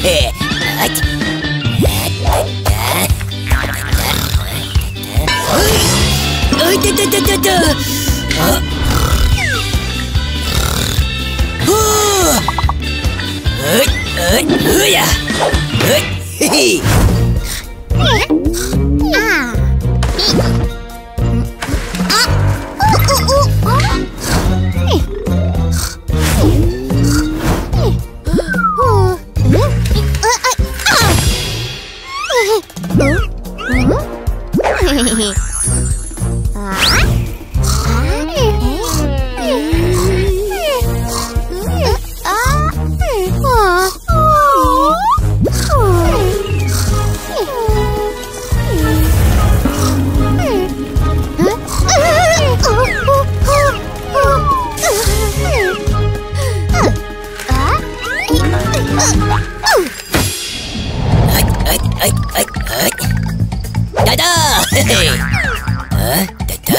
あいたたたたたあふううっうっうやうっへへ哎哎哎！哒哒，嘿嘿，啊，哒哒。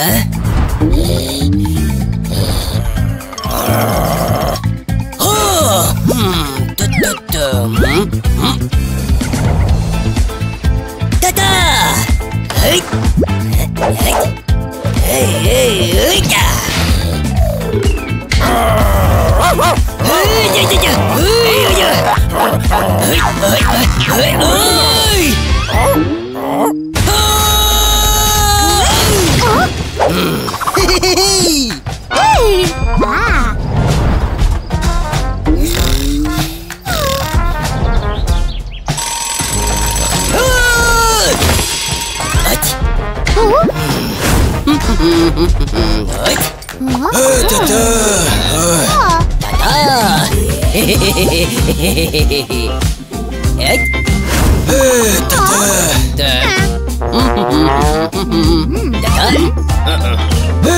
chà chà chà Ê ơi da Ê ơi Ê ơi Ôi, trời ơi Trời ơi. Ta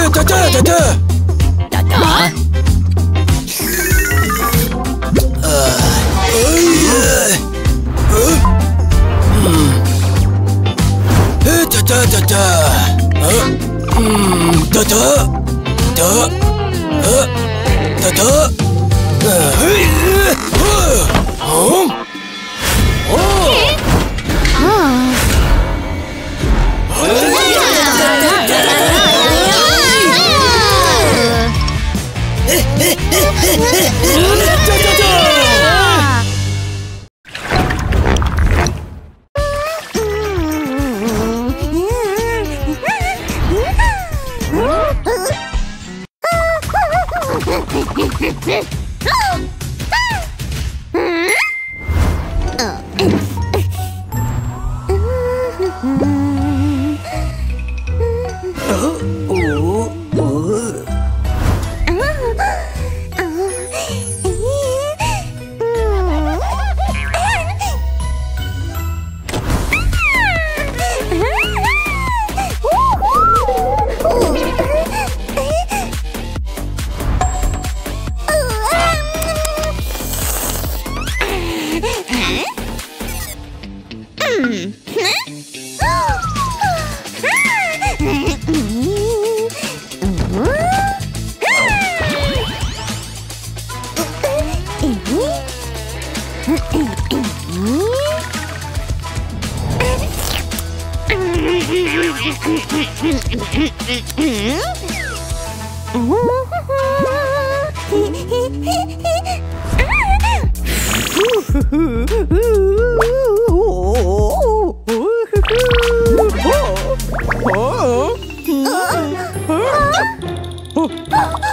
ta ta ta ta 음. Ha ha!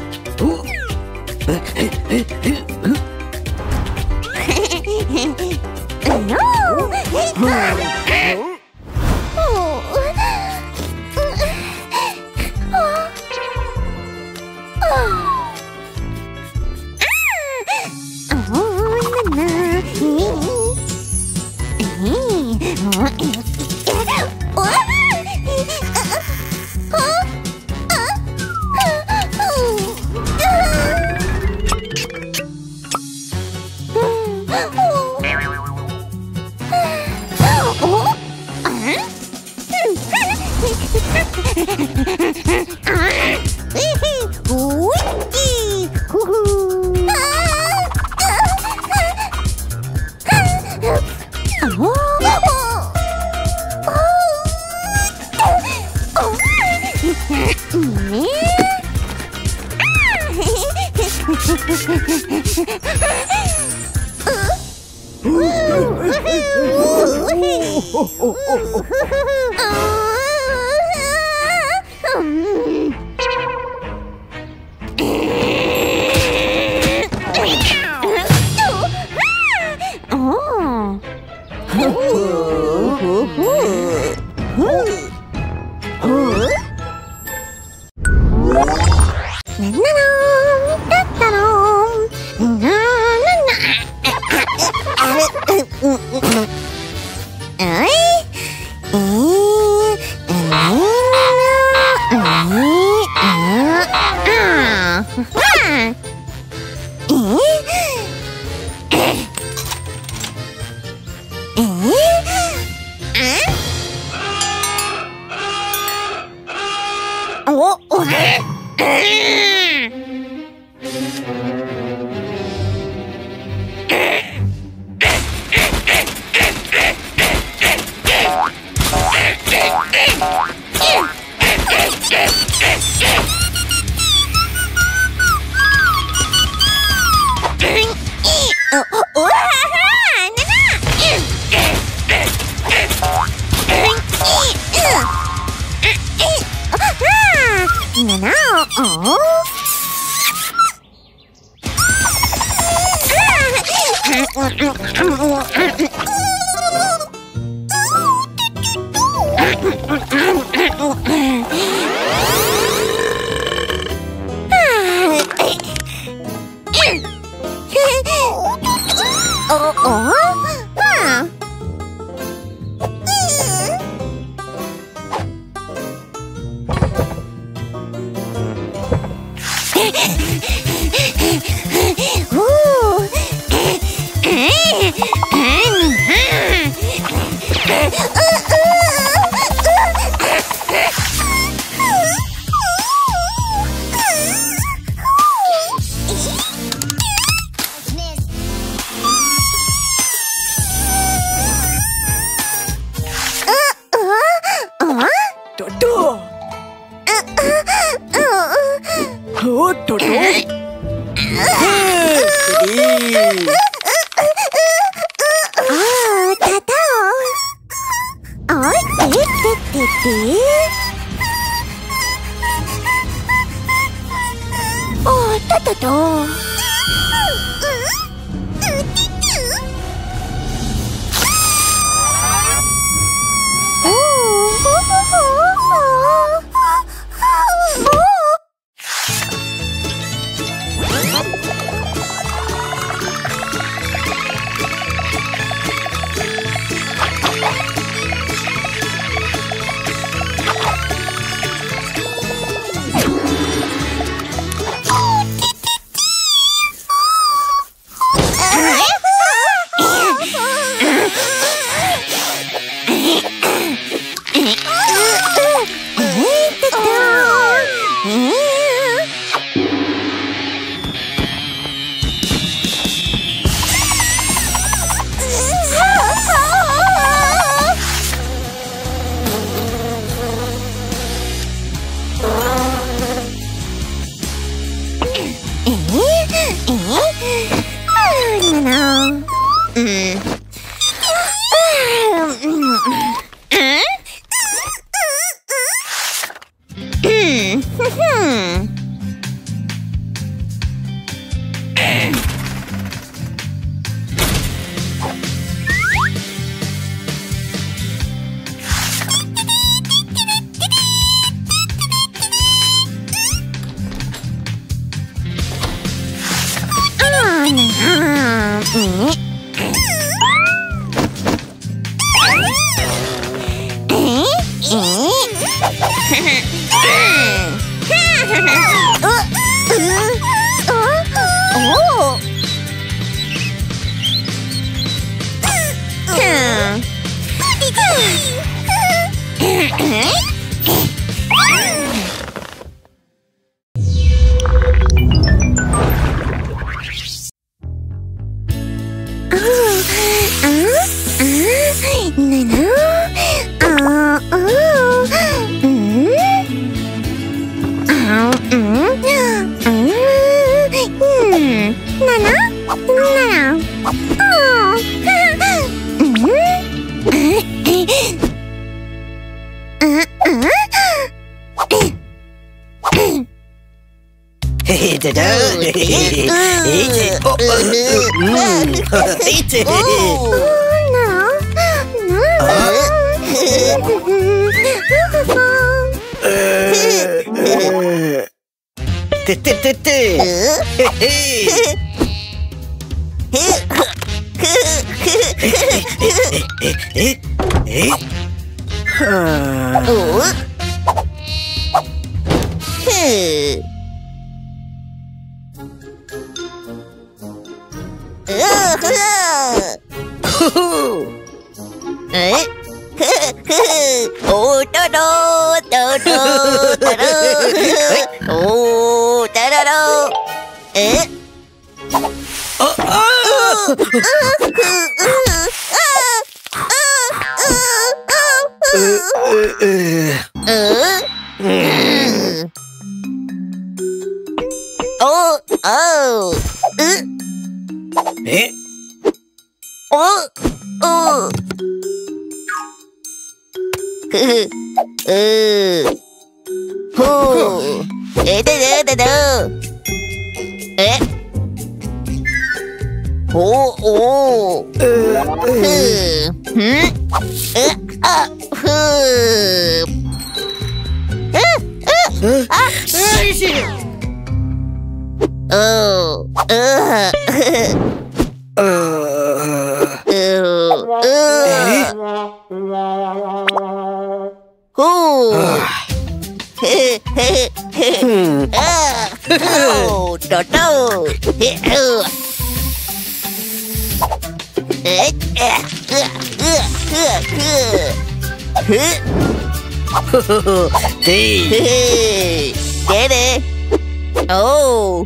no! Fuck you. Huh? Hey, Oh. Hey! Get it? Oh.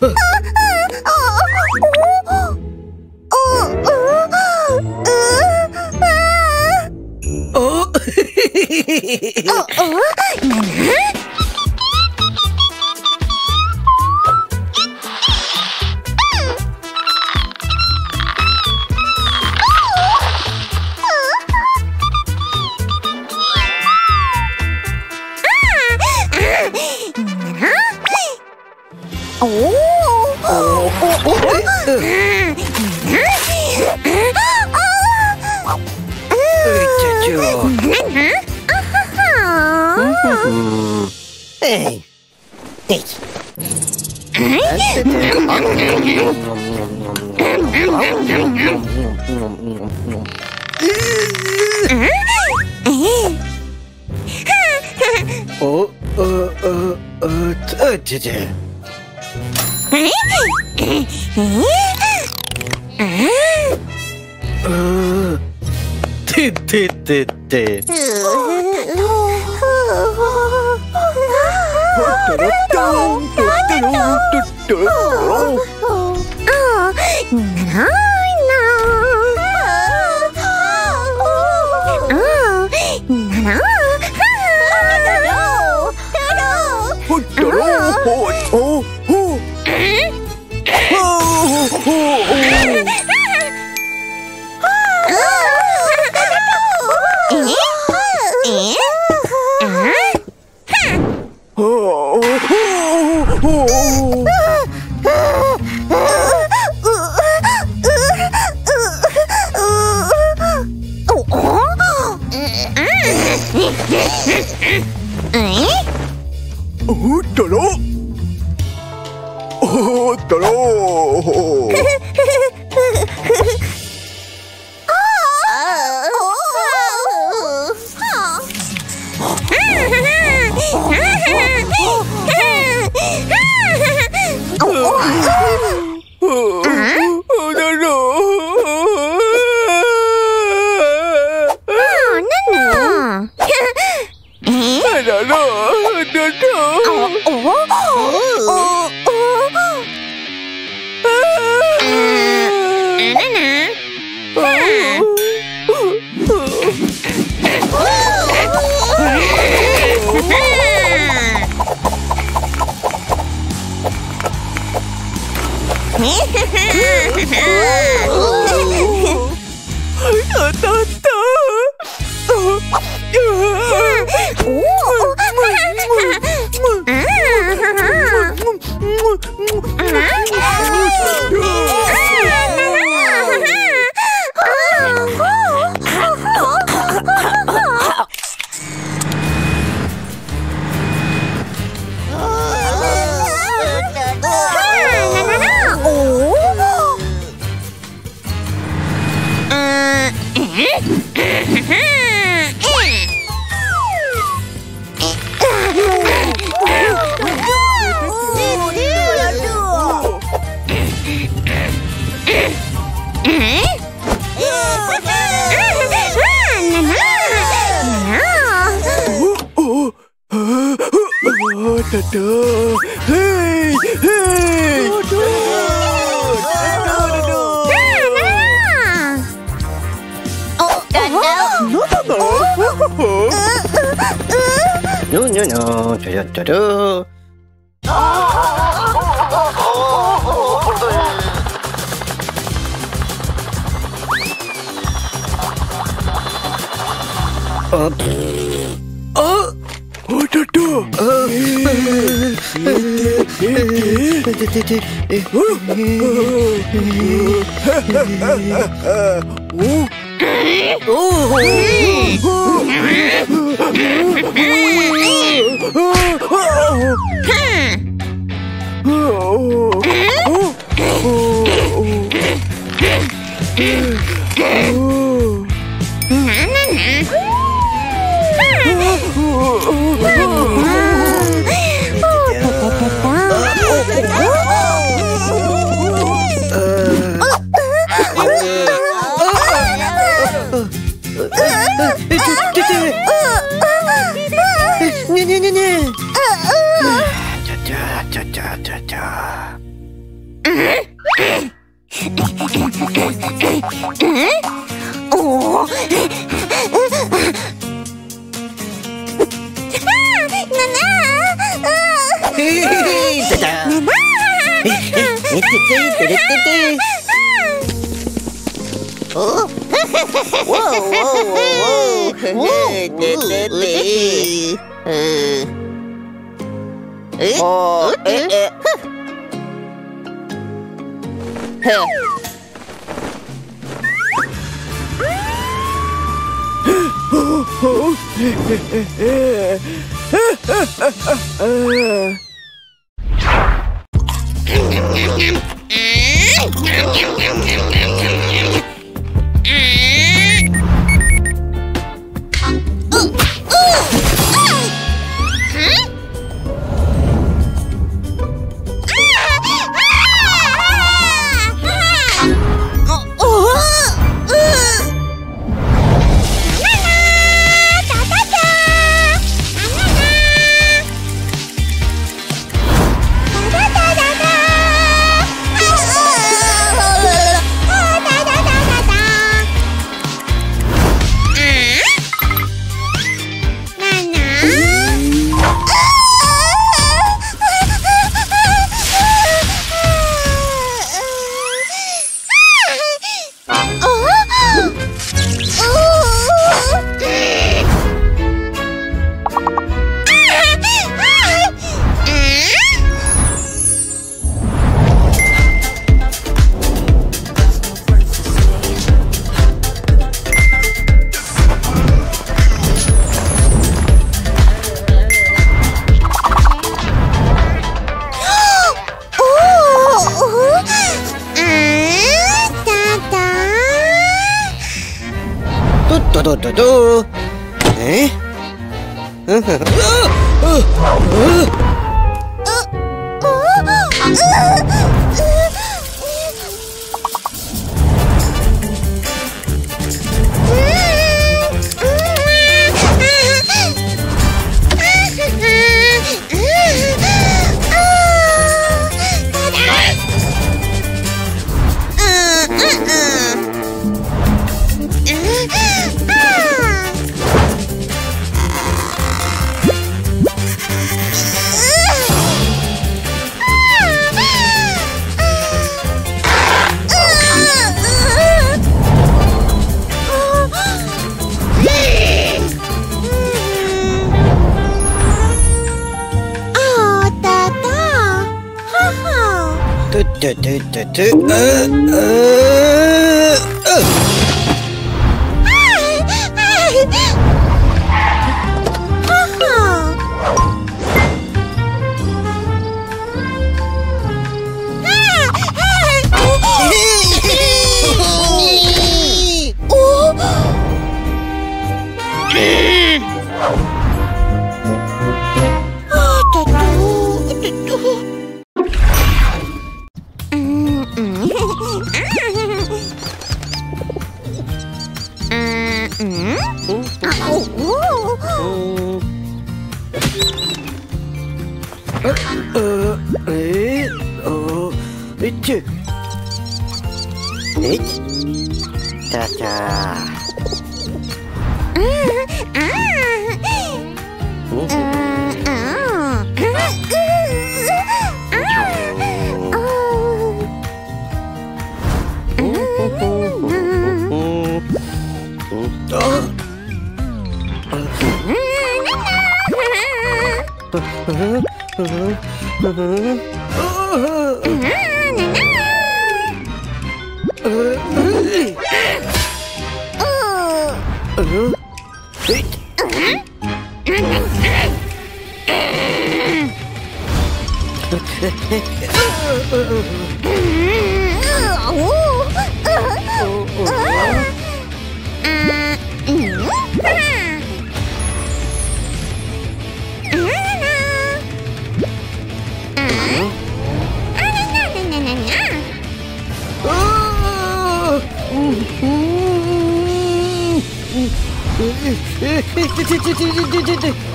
Oh, oh, no, no. 어, 어, 어, 어, 어쩌지? 어, 티티티티. nữa. Nữa nữa ủa? Ủa? Nè nè Hehehehe Hey! Hey! no. Da, da, da, Oh, oh, oh, oh, oh, Oh, eh, eh. Huh. 诶诶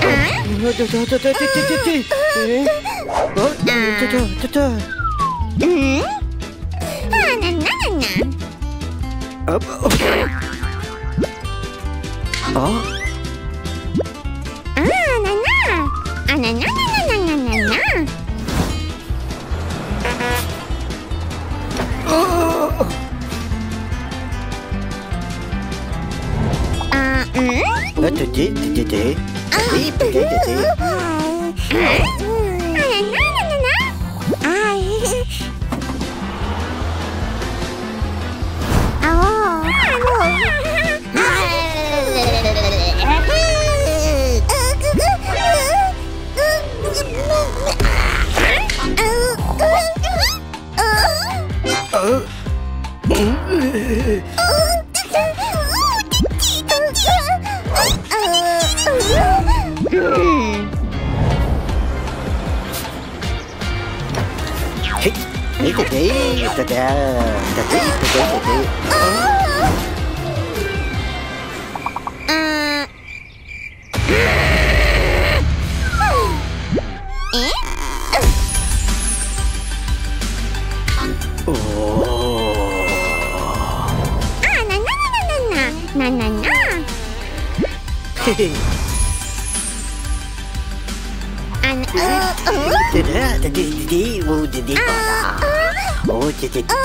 아 thôi thôi thôi thôi thôi thôi thôi thôi thôi thôi thôi thôi Ờ. Ờ. À, na na. À, na na na na na na na. À, ừ. Ờ, chị, chị, chị. Uh... Dadah. Dadah, dadah, dadah. An uh uh. もう出てきた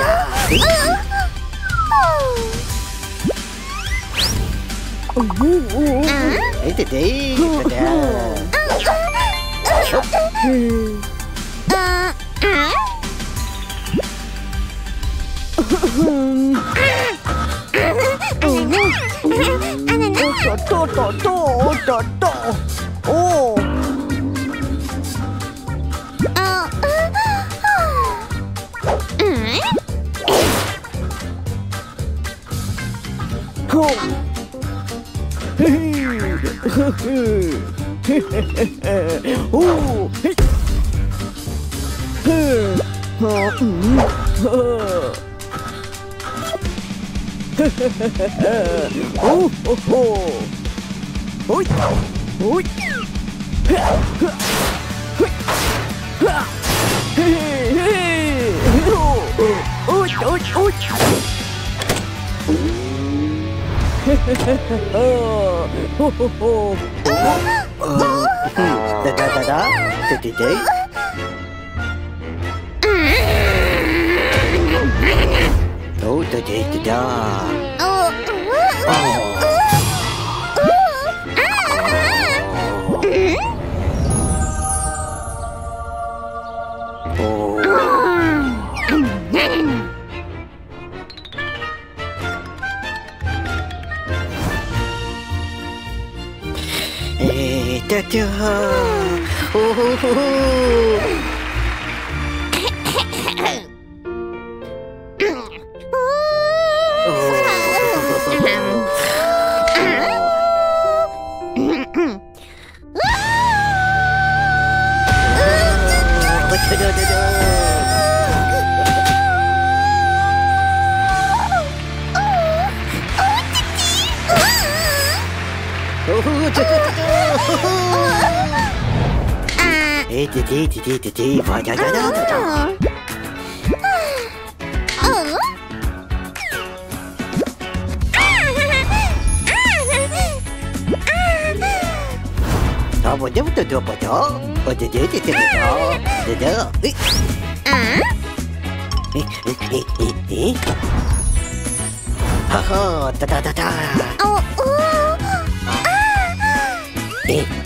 えててこう。へへへへへへへおへへはへんへおへほへいへいへっへっへっへっへいへいへい Da da da da. da tê Oh, da da da da. Oh. Eh, Toto. Uhuhu. Aduh, aduh, aduh. Uhuhu, tu, tu, tu, tu. Eh, titi, titi, titi. Wah, dah, Ha, ha, ta, ta, ta, ta. Oh.